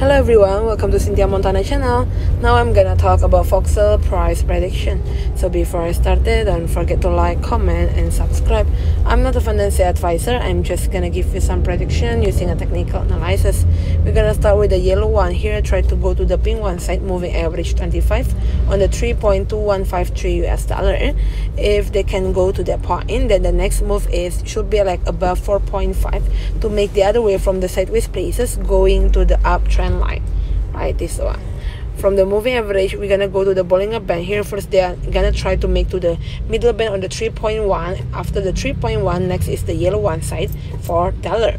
Hello everyone, welcome to Cynthia Montana channel. Now I'm gonna talk about Voxel price prediction. So before I start it, don't forget to like, comment and subscribe. I'm not a financial advisor, I'm just gonna give you some prediction using a technical analysis. We're gonna start with the yellow one here, try to go to the pink one side, moving average 25 on the 3.2153 US dollar. If they can go to that point, in, then the next move is should be like above 4.5 to make the other way from the sideways places going to the uptrend trend line. Right this one. From the moving average we're gonna go to the Bollinger Band. Here first they are gonna try to make to the middle band on the 3.1 after the 3.1 next is the yellow one side for dollar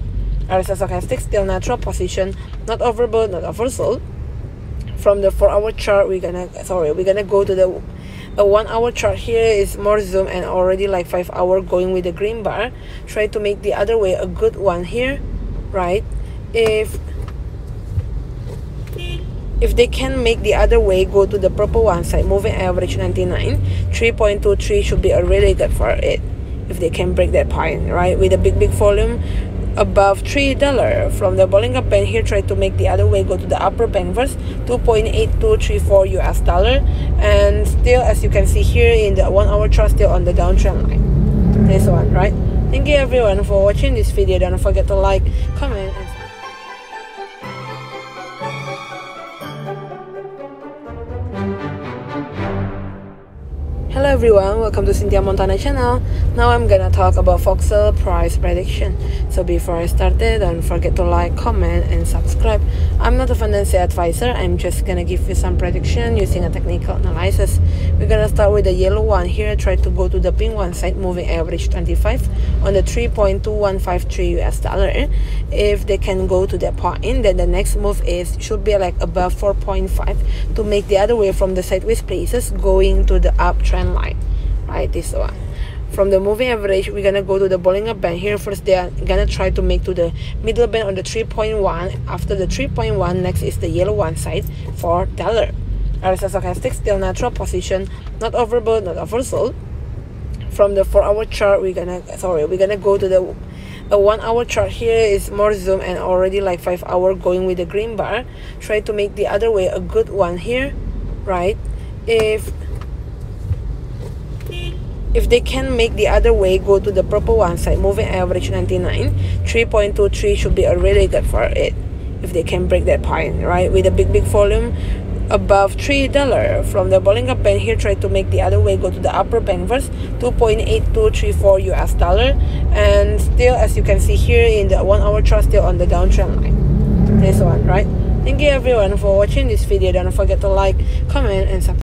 RSI stochastic still natural position not overbought not oversold. From the four hour chart we're gonna sorry we're gonna go to the a one hour chart. Here is more zoom and already like five hour going with the green bar. Try to make the other way a good one here right? If if they can make the other way, go to the purple one side, moving average 99, 3.23 should be a really good for it. If they can break that point, right? With a big, big volume above $3 from the Bollinger Band here, try to make the other way, go to the upper band first, 2.8234 US dollar. And still, as you can see here in the one hour chart, still on the downtrend line. This one, right? Thank you everyone for watching this video. Don't forget to like, comment, and everyone, welcome to Cynthia Montana channel. Now I'm gonna talk about Voxel price prediction. So before I start it, don't forget to like, comment and subscribe. I'm not a financial advisor, I'm just gonna give you some prediction using a technical analysis. We're gonna start with the yellow one here, try to go to the pink one side, moving average 25 on the 3.2153 US dollar. If they can go to that point, in, then the next move is should be like above 4.5 to make the other way from the sideways places going to the uptrend right this one. From the moving average we're gonna go to the Bollinger Band here first. They are gonna try to make to the middle band on the 3.1 after the 3.1 next is the yellow one side for dollar RSI stochastic still natural position not overbought not oversold. From the four hour chart we're gonna sorry we're gonna go to the a one hour chart here is more zoom and already like five hour going with the green bar. Try to make the other way a good one here right? If if they can make the other way, go to the purple one side, moving average 99, 3.23 should be a really good for it. If they can break that point, right? With a big, big volume above $3 from the Bollinger Band here, try to make the other way, go to the upper band first, 2.8234 US dollar. And still, as you can see here in the one hour chart, still on the downtrend line. This one, right? Thank you everyone for watching this video. Don't forget to like, comment, and subscribe.